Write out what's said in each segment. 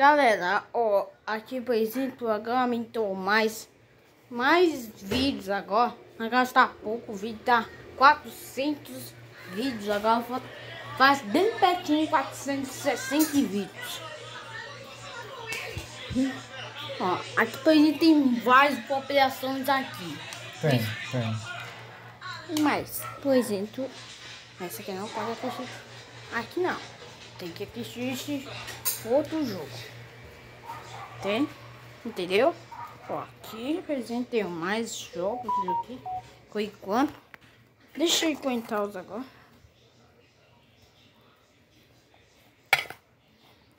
Galera, ó, aqui por exemplo, agora aumentou mais, mais vídeos agora. Agora está pouco, o vídeo tá 400 vídeos, agora faz bem pertinho 460 vídeos. Ó, aqui por exemplo tem várias populações aqui. Tem, tem. Mas, por exemplo, essa aqui não pode assistir. Aqui não. Tem que assistir outro jogo. Tem? Entendeu? Ó, aqui, tem mais jogos aqui. Por enquanto. Deixa eu contar os agora.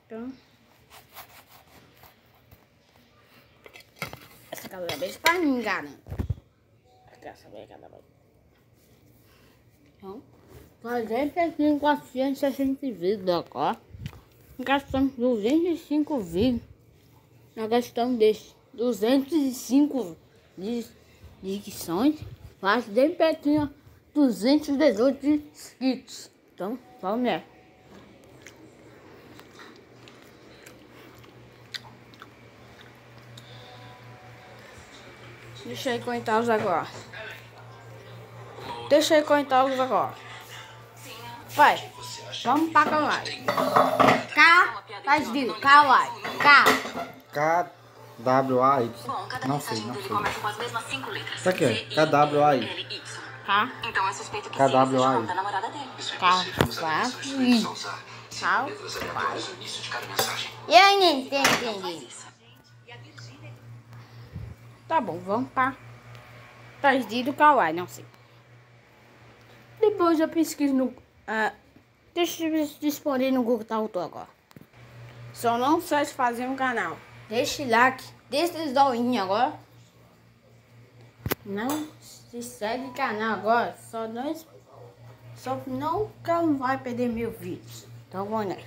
Então. Essa cada vez pra mim, garanto. Essa cada vez. Então, fazendo aqui 460 vídeos agora. Gastamos 205 vídeos. Nós gastamos desse 205 dicções. Faz bem pertinho 218 inscritos. Então, vamos lá. Deixa eu contar os agora. Deixa eu contar os agora. Vai, vamos pra Kawaii. K, tá escrito Kawaii. K. K, W, A, Y. Não sei, não sei. Isso aqui é K-W-A-I. K. Então é suspeito que KWA. seja o da namorada dele. Kawaii. Kawaii. E aí, não entendi. Tá bom, vamos pra tá escrito Kawaii, não sei. Depois eu pesquiso no. Ah, deixa eu disponível no Google Tradutor agora. Só não sei se fazer um canal. Deixa o like, deixa o joinha agora. Não se segue o canal agora. Só não. Só nunca vai perder meus vídeos. Então vamos lá.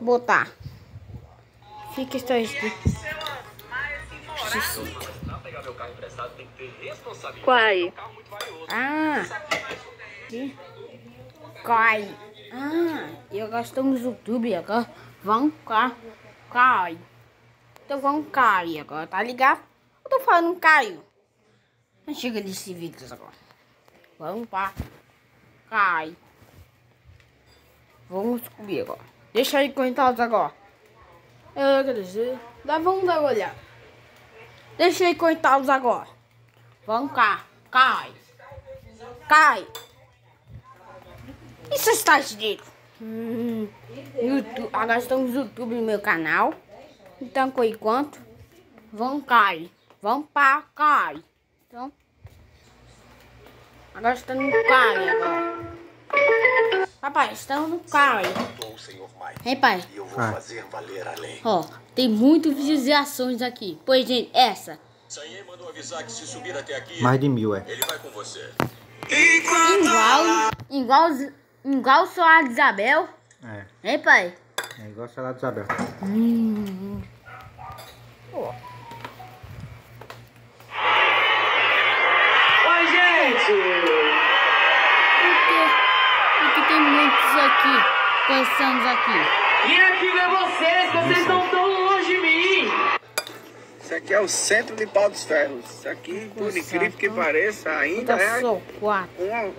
Botar. Fica está escrito. Quai. Ah! Aqui. Cai. Ah, eu gostamos do YouTube agora. Vão cá. Cai. Então vamos cair agora, tá ligado? Eu tô falando caiu. Não chega desse vídeo agora. Vamos pra. Cai. Vamos descobrir agora. Deixa aí comentários agora. Eu quero dizer. Dá, vamos dar uma olhada. Deixa aí comentários agora. Vamos cá. Cai. Cai. Escrito. Hum, YouTube. Agora estamos no YouTube no meu canal. Então, por enquanto, vamos cair. Vamos para cair. Então, agora estamos no cair agora. Papai, estamos no cair. Hein, pai? e eu vou Ah. fazer valer a lei. Ó, tem muitas visualizações aqui. Pois, gente, essa. Sanhei mandou avisar que se subir até aqui, Mais de mil, é. ele vai com você. Igual, igual, igual o celular de Isabel. É. Hein, pai? É igual a salada de Isabel. Oi, gente! Porque, porque tem muitos aqui. Pensamos aqui. E aqui é vocês, que vocês estão tão longe de mim! Isso aqui é o centro de Pau dos Ferros. Isso aqui, por incrível que então- pareça, ainda é uma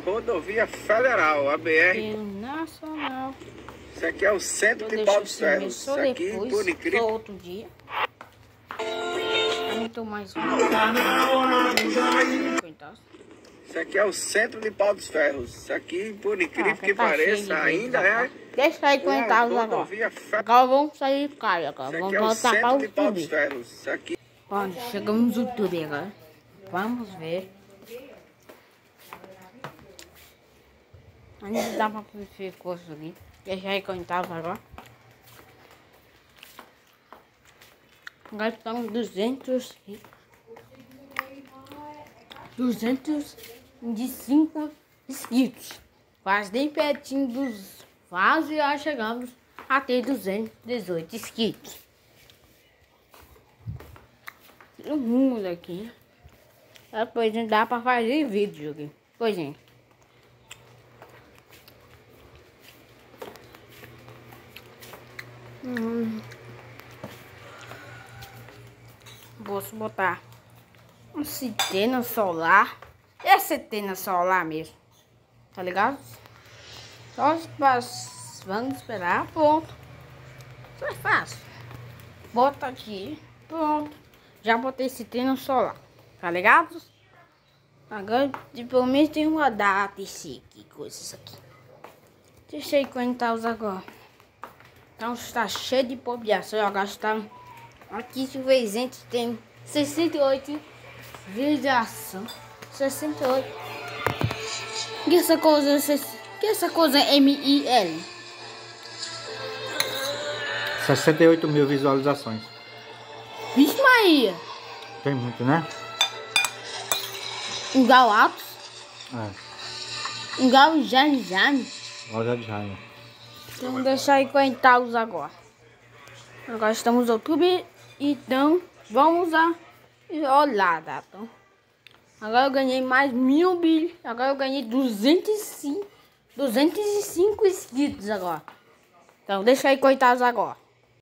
rodovia federal, a BR. Nacional. Isso aqui é o centro Eu de Pau dos Ferros. Isso aqui, por incrível. outro dia. Muito mais Isso aqui é o centro de Pau dos Ferros. Isso aqui, por incrível ah, que tá pareça, ainda é Deixa aí uma comentários agora. rodovia federal. Agora vamos sair do cara agora. Vamos é o voltar para o. Ferros. Isso aqui. Olha, chegamos no YouTube agora. Vamos ver. Ainda dá pra ver coisas ali. Deixa aí comentários agora. Agora estamos 200 e... 205 inscritos. Quase bem pertinho dos vasos e já chegamos a ter 218 inscritos. Um rumo aqui. Depois não dá pra fazer vídeo aqui. Pois é. Hum. posso botar um citena solar. É citena solar mesmo. Tá ligado? Só vamos esperar. Pronto. Isso é fácil. Bota aqui. Pronto. Já botei citena solar. Tá ligado? Agora, pelo menos tem uma data esse aqui, coisas aqui. Deixa eu contar os agora. Então está cheio de população. Agora está aqui o presente tem 68 visualização. 68. Que essa coisa, que essa coisa é M-I-L? 68 mil visualizações. Vixe Maria. Tem muito, né? Igual Atos. É. Igual Jane Jane. Loja de Jaime. Então deixa aí contar os agora. Agora estamos no YouTube. Então vamos a tá? Então, agora eu ganhei mais mil bil. Agora eu ganhei 205. 205 inscritos agora. Então deixa aí contar os agora.